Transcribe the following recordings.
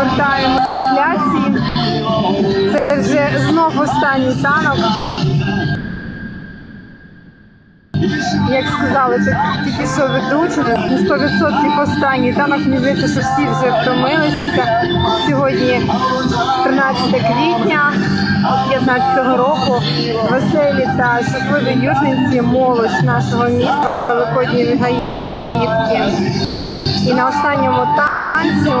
повертаємо пляці. Це вже знов останній танок. Як сказали, це тільки що ведучі, 100% останній танок. Мені здається, що всі вже втомилися. Сьогодні 13 квітня 2015 року. Веселі та щасливі южниці, молодь нашого міста, Великодньої Гаївки. І на останньому танцю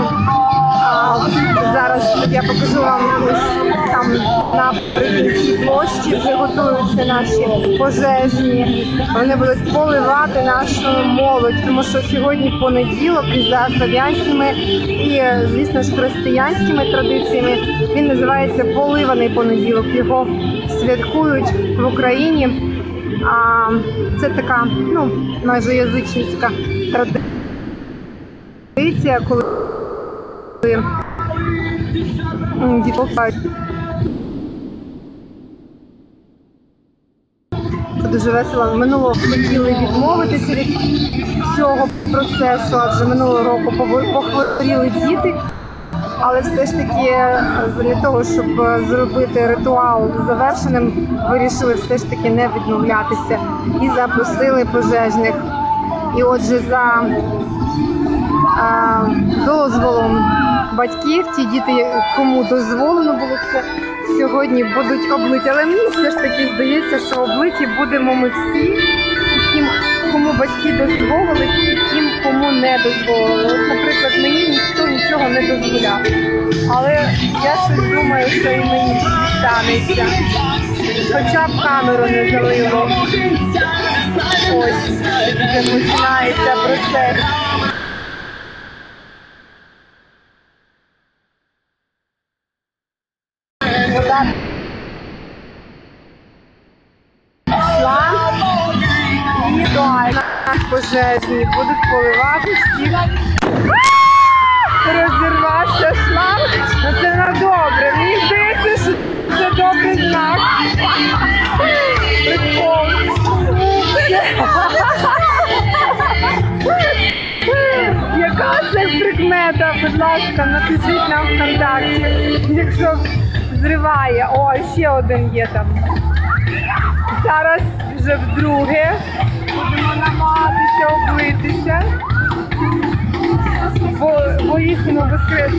зараз я покажу вам ось там наприкінці площі вже готуються наші пожежні. Вони будуть поливати нашу молодь, тому що сьогодні понеділок і за слов'янськими і, звісно ж, християнськими традиціями він називається поливаний понеділок. Його святкують в Україні. А це така, ну майже язичницька традиція, коли Це дуже весело. Минулого хотіли відмовитися від цього процесу, адже минулого року похворіли діти. Але все ж таки е, для того, щоб е, зробити ритуал завершеним, вирішили все ж таки не відмовлятися і запросили пожежних. І отже, за а, дозволом батьків, ті діти, кому дозволено було це сьогодні, будуть облиті. Але мені все ж таки здається, що облиті будемо ми всі, тим, кому батьки дозволили, і тим, кому не дозволили. От, наприклад, мені ніхто нічого не дозволяв. Але я щось думаю, що і мені станеться. Хоча б камеру не залило. Ось, починається процес. Пожежні будуть поливати всіх. Розірвався шланг. Ну це на добре. Мені здається, що це добрий знак. Яка це прикмета, будь ласка, напишіть нам ВКонтакті, якщо зриває. О, ще один є там. Зараз вже вдруге намагатися облитися. Бо воїстину воскрес.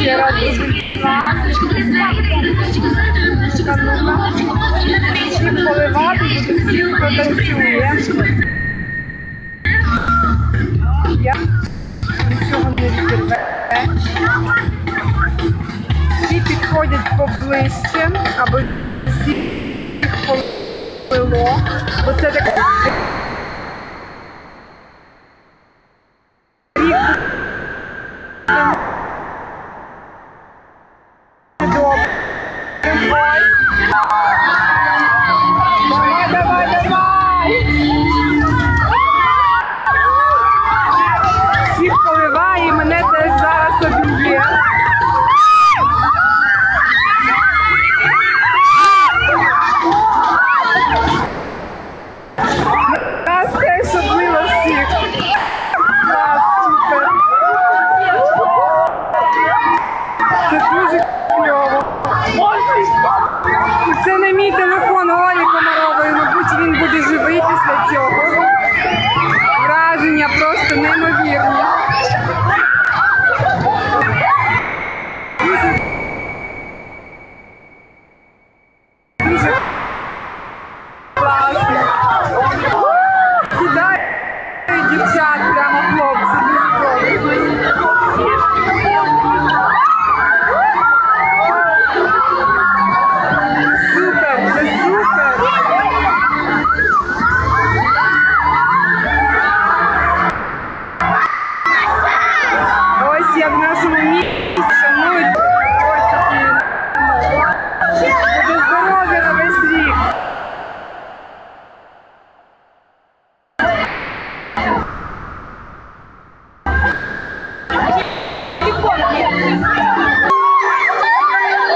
Ще раз всіх поливати, буде всіх хто танцює. Я нічого не відірве. Всі підходять поближче, аби всіх полило. Бо це таке. Буде здоров'я на весь рік!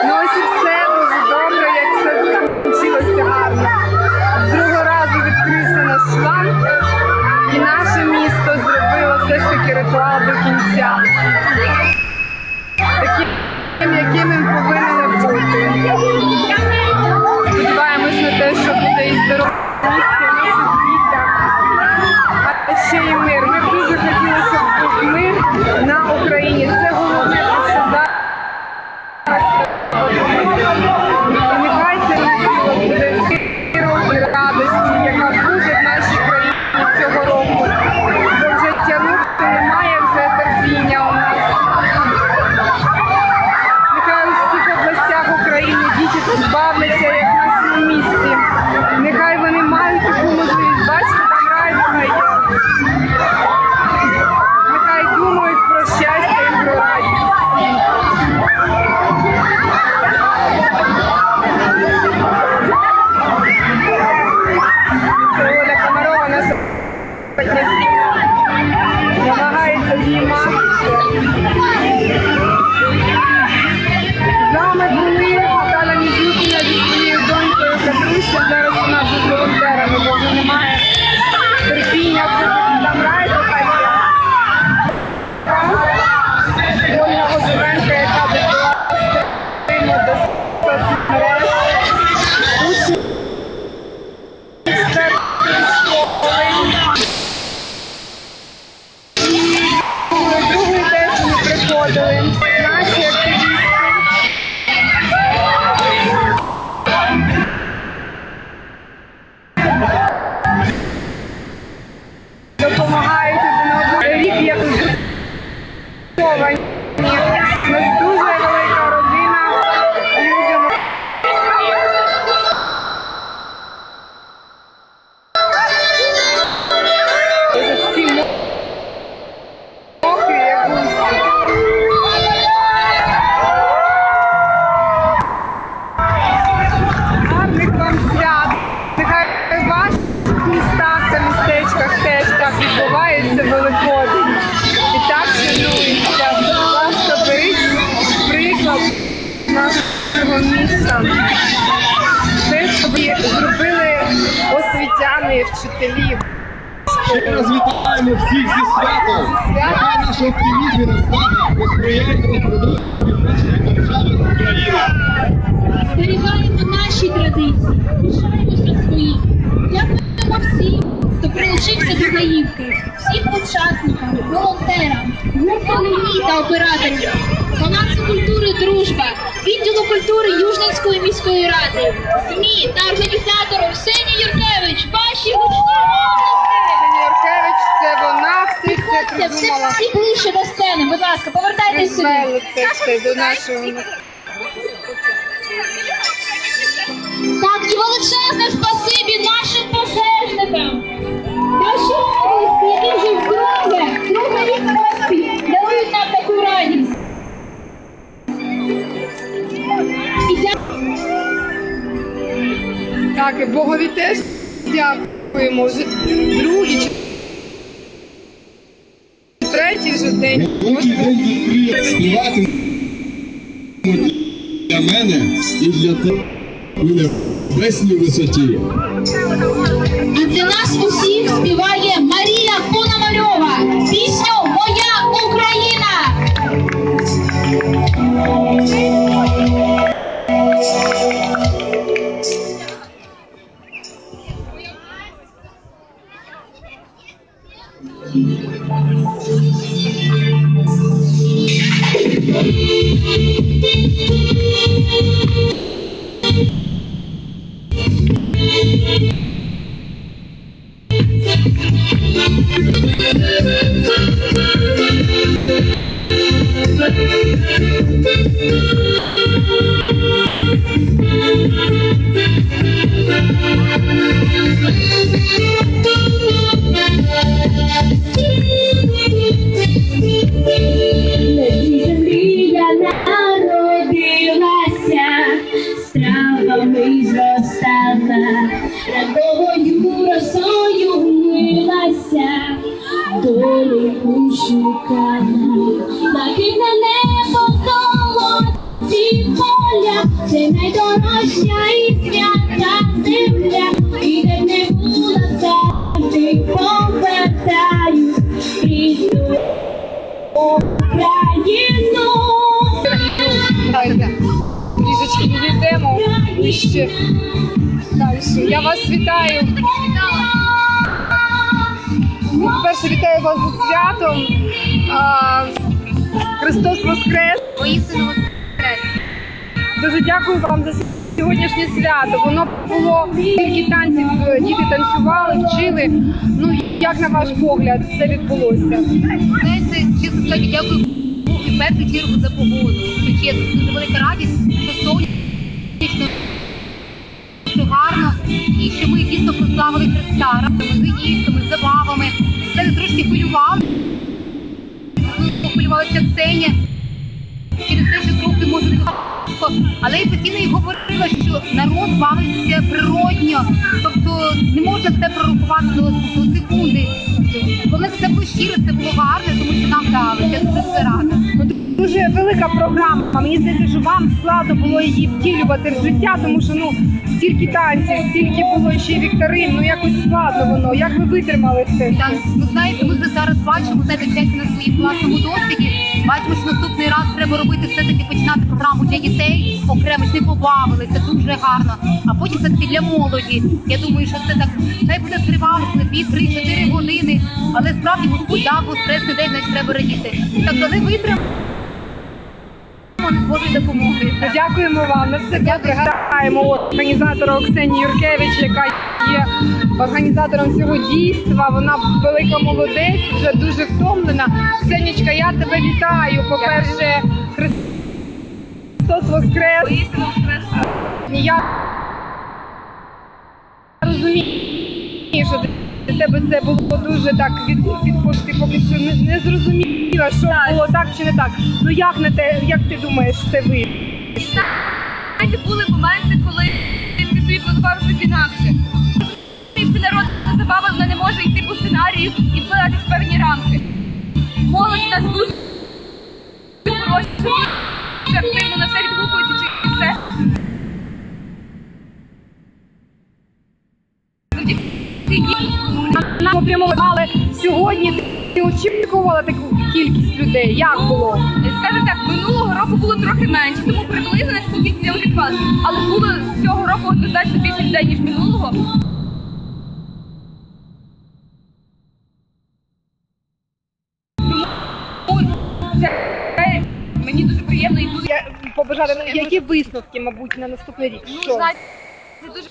Ось і все ну, дуже добре, як все закінчилося гарно. Другого разу відкрився наш шланг і наше місто зробило все ж таки ритуал до кінця. намагається зніматися. З нами були Наталя Нізюкіна зі не освітяни і вчителі. Ще раз вітаємо всіх зі святом! Нехай наш оптимізм і настага посприяють репродукції нашої держави України. зберігаємо наші традиції, пишаємося своїм. Дякуємо всім, хто прилучився до Гаївки, всім учасникам, волонтерам, групам ЛІ та операторів, Палацу культури Дружба, відділу культури Южненської міської ради, ЗМІ та організатору Ксенії Юркевич. Гучні! Юркевич, це вона всіх це Підходьте придумала. всі ближче до сцени, будь ласка, повертайтесь сюди. Призвели це все до нашого. Так, і величезне спасибі нашим пожежникам. Наші області, які вже вдруге, другий рік поспіль дарують нам таку радість. І дякую. Так, і Богові теж дякуємо. Другий чи третій вже день. Співати для мене і для тих, хто на небесній висоті. А для нас усіх співає Марія Пономарьова пісню Моя Україна. Долю шукала, блакитне небо Хай до нощає свята земля, і де не була завжди повертаю рідну Україну. Лізочки, йдемо нижче. Далі. Я вас вітаю. Перше вітаю вас з святом. Христос Воскрес! Воістину Воскрес! Дуже дякую вам за сьогоднішнє свято. Воно було тільки танців, е, діти танцювали, вчили. Ну як на ваш погляд, це відбулося? Знаєте, чесно сказати, дякую Богу в першу чергу за погоду. Чесно, дуже велика радість, що сонячно, що гарно, і що ми дійсно прославили Христа разом з заїздами, забавами. Це трошки хвилювали. Хвилювалася Ксенія. Через те, важко. Але я постійно їй говорила, що народ бавиться природньо, тобто не можна все пророкувати до, до секунди. Коли це було щиро, це було гарно, тому що нам дали. Я дуже це рада. Дуже велика програма. Мені здається, що вам складно було її втілювати в життя, тому що ну стільки танців, стільки було ще вікторин. Ну якось складно воно. Як ви витримали це? Так, ви знаєте, ми зараз бачимо це вчаться на своїм власному досвіді. Бачимо, що наступний раз треба робити все-таки починати програму для дітей, окремо не побавилися, дуже гарно. А потім все-таки для молоді. Я думаю, що це так хай буде тривало 2-3-4 години. Але справді Господь дав воскресний день, значить треба радіти. Так, коли витримаємо допомогою. Ну, Дякуємо вам. На все добре. Гадаємо організатора Оксені Юркевич, яка є організатором цього дійства. Вона велика молодець, вже дуже втомлена. Ксенічка, я тебе вітаю. По-перше, Христос Воскрес. Я розумію, що для тебе це було дуже так від, від пошти, поки що не, не зрозуміла, що було так чи не так. Ну як на те, як ти думаєш, це ви? Знаєте, були моменти, коли ти собі планував щось інакше. І це народна забава, вона не може йти по сценарію і вкладатись в певні рамки. Молодь у нас дуже хороша, активно на все відгукується, чи все. Нам прямо але сьогодні ти очікувала таку кількість людей. Як було? Скажу так, минулого року було трохи менше, тому приблизно на таку кількість я очікувала. Але було цього року однозначно більше людей, ніж минулого. Тому це мені дуже приємно і дуже Я побажати ну, які висновки, мабуть, на наступний рік? ну, Що? знаєте, це дуже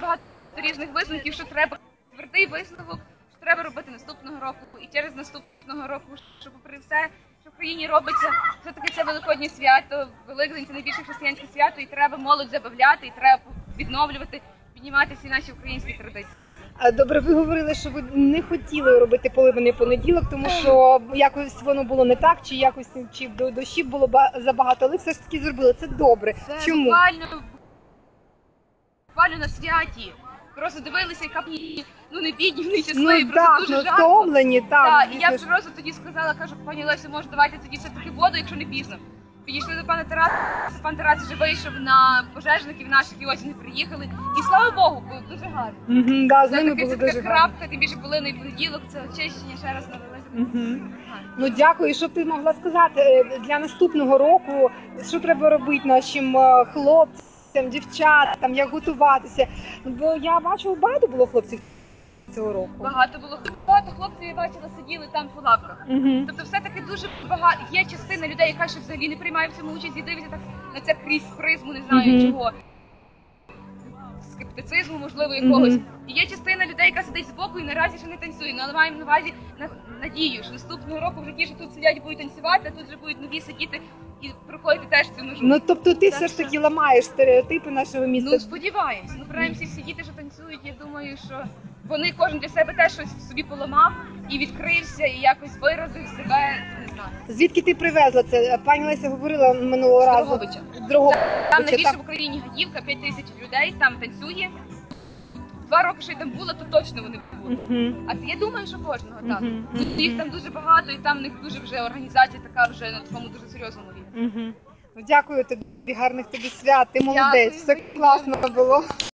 багато різних висновків, що треба твердий висновок, що треба робити наступного року і через наступного року, що попри все, що в країні робиться, все-таки це великоднє свято, Великдень це найбільше християнське свято, і треба молодь забавляти, і треба відновлювати, піднімати всі наші українські традиції. Добре, ви говорили, що ви не хотіли робити поливаний понеділок, тому що якось воно було не так, чи якось чи до дощів було забагато, але все ж таки зробили. Це добре. Це Чому? буквально, буквально на святі. Просто дивилися, яка б- ну не бідні, не щасливі, Ну просто так, дуже ну жарко. втомлені, так. Так, і я звісно ж. просто тоді сказала, кажу, пані Лесю, може давайте тоді все-таки воду, якщо не пізно. Підійшли до пана Тараса, пан Тарас вже вийшов на пожежників наших і ось вони приїхали. І слава Богу, було дуже гарно. Мгм, да, з Це ними таки було це така дуже гарно. крапка, тим більше були на понеділок, це очищення ще раз навелися. Мгм. Ну дякую, що б ти могла сказати е, для наступного року, що треба робити нашим е, хлопцям, дівчатам, як готуватися. Бо я бачу, багато було хлопців цього року. Багато було багато хлопців, я бачила, сиділи там по лавках. Угу. Тобто, все-таки дуже багато є частина людей, яка ще взагалі не приймає в цьому участь і дивиться так на це крізь призму, не знаю Мгм. чого. Скептицизму, можливо, якогось. Мгм. І є частина людей, яка сидить збоку і наразі ще не танцює. Ну, але маємо на увазі на- надію, що наступного року вже ті, що тут сидять, будуть танцювати, а тут вже будуть нові сидіти і проходити теж цю нужу. Ну тобто ти все ж таки ламаєш стереотипи нашого міста. Ну, сподіваємось. Ну, принаймні всі діти, що танцюють, я думаю, що вони кожен для себе теж щось в собі поламав і відкрився, і якось виразив себе, не знаю. Звідки ти привезла це? Пані Леся говорила минулого разу. Дрогобича. З Там найбільше в Україні Гаївка, 5 тисяч людей, там танцює. Два роки, що я там була, то точно вони були. Мгм. А я думаю, що кожного так. Мгм. Тут їх там дуже багато, і там в них дуже вже організація така вже на такому дуже серйозному рівні. Ну, Дякую тобі, гарних тобі свят. Ти молодець. Все класно було.